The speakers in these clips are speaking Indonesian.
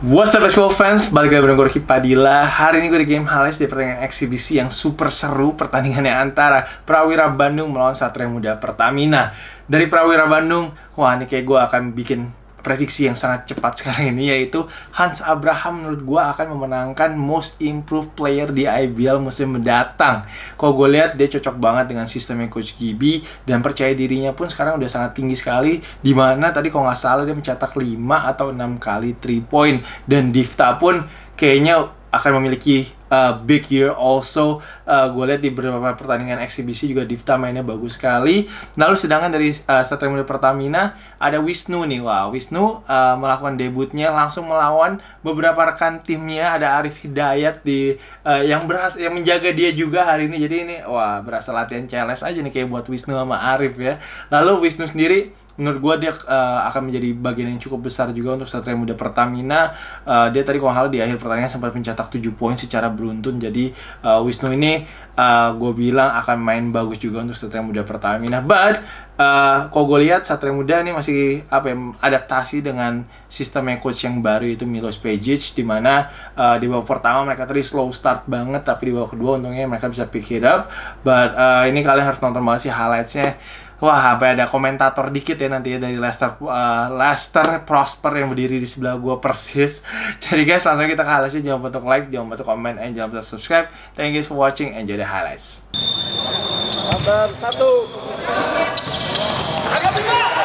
What's up basketball fans, balik lagi bareng gue Ricky Padilla. Hari ini gue di game highlights di pertandingan eksibisi yang super seru Pertandingannya antara Prawira Bandung melawan Satria Muda Pertamina. Dari Prawira Bandung, wah ini kayak gue akan bikin prediksi yang sangat cepat sekarang ini yaitu Hans Abraham menurut gue akan memenangkan most improved player di IBL musim mendatang. Kalau gue lihat dia cocok banget dengan sistemnya Coach Gibi dan percaya dirinya pun sekarang udah sangat tinggi sekali. Di mana tadi kalau nggak salah dia mencetak 5 atau 6 kali 3 point dan Difta pun kayaknya akan memiliki uh, big year also. Uh, gue lihat di beberapa pertandingan eksibisi juga Difta mainnya bagus sekali. Lalu sedangkan dari uh, Satria Muda Pertamina ada Wisnu nih. Wah Wisnu uh, melakukan debutnya langsung melawan beberapa rekan timnya. Ada Arif Hidayat di uh, yang berhasil yang menjaga dia juga hari ini. Jadi ini wah berasa latihan CLS aja nih kayak buat Wisnu sama Arif ya. Lalu Wisnu sendiri menurut gue dia uh, akan menjadi bagian yang cukup besar juga untuk Satria Muda Pertamina. Uh, dia tadi kalau hal di akhir pertandingan sempat mencetak 7 poin secara beruntun. Jadi uh, Wisnu ini uh, gue bilang akan main bagus juga untuk Satria Muda Pertamina. But uh, kalau gue lihat Satria Muda ini masih apa ya adaptasi dengan sistem coach yang baru itu Milos Pejic di mana uh, di babak pertama mereka tadi slow start banget tapi di babak kedua untungnya mereka bisa pick it up. But uh, ini kalian harus nonton banget sih highlightsnya Wah, apa ada komentator dikit ya nanti ya dari Leicester uh, Leicester Prosper yang berdiri di sebelah gua persis. Jadi guys, langsung kita ke highlightsnya. Jangan lupa untuk like, jangan lupa untuk comment, and jangan lupa subscribe. Thank you for watching. Enjoy the highlights. Sabar, satu. Good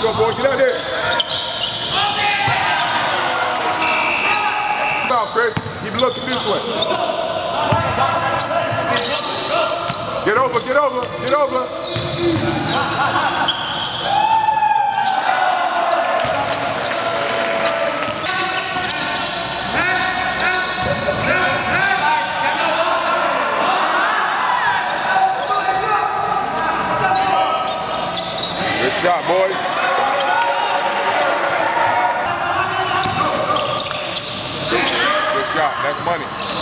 go, boy. Get out there. Stop, Chris. Keep looking this way. Get over, get over, get over. Good shot, boys. Money.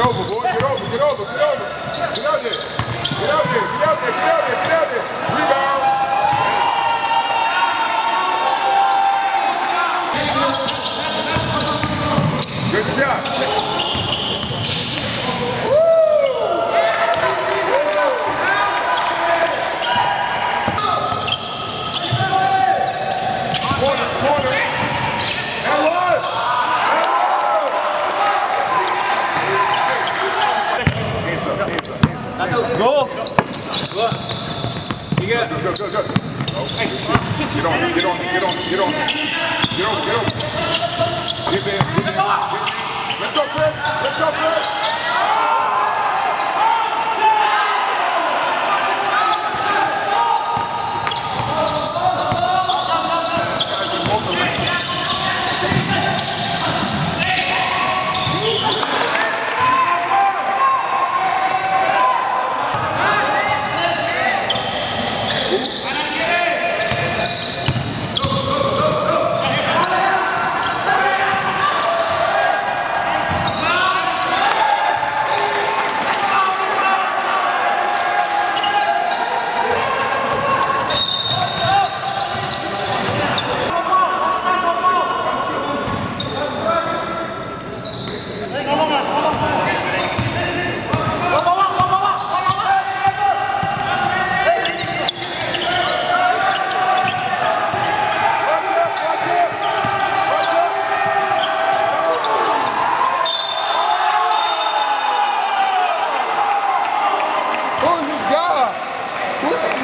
Гребу, гребу, гребу, гребу, гребу, гребу, гребу, гребу, гребу, Go, go, go, go. Okay. Get on, get on, get on, get on. Get on, get on. Get in,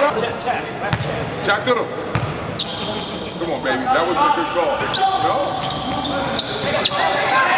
up. Left chest. Jacked it up. Come on, baby. That was a good call. No.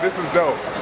This is dope.